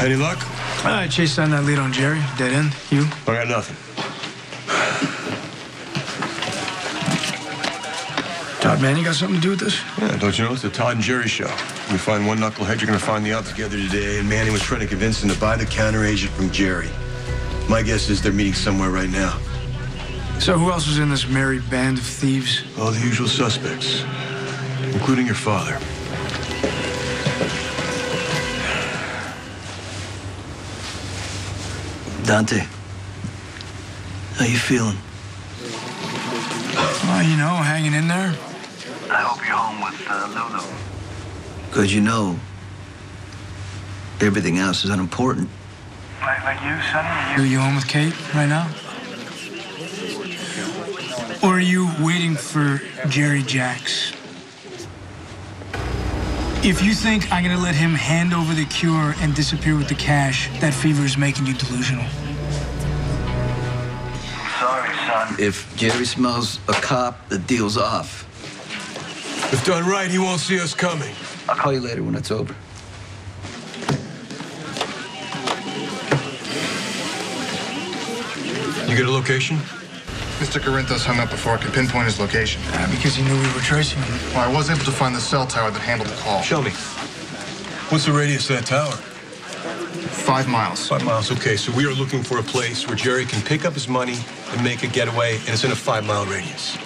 Any luck? Uh, I chased down that lead on Jerry. Dead end. You? I got nothing. Todd Manning got something to do with this? Yeah, don't you know it's the Todd and Jerry show? We find one knucklehead, you're gonna find the other together today, and Manning was trying to convince him to buy the counter agent from Jerry. My guess is they're meeting somewhere right now. So who else was in this merry band of thieves? All the usual suspects, including your father. Dante, how you feeling? Oh, you know, hanging in there. I hope you're home with uh, Lulu. Because you know, everything else is unimportant. Like, like you, Sonny? Are you home with Kate right now? Or are you waiting for Jerry Jacks? If you think I'm gonna let him hand over the cure and disappear with the cash, that fever is making you delusional. Sorry, son. If Jerry smells a cop, the deal's off. If done right, he won't see us coming. I'll call you later when it's over. You get a location? Mr. Corinthos hung up before I could pinpoint his location. Uh, because he knew we were tracing him. Well, I was able to find the cell tower that handled the call. Show me. What's the radius of that tower? Five miles. Five miles. Okay, so we are looking for a place where Jerry can pick up his money and make a getaway, and it's in a five-mile radius.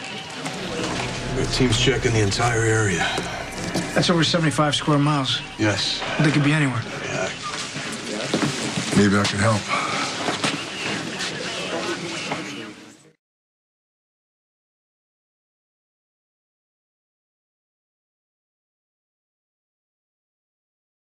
The team's checking the entire area. That's over 75 square miles. Yes. They could be anywhere. Yeah. Maybe I can help.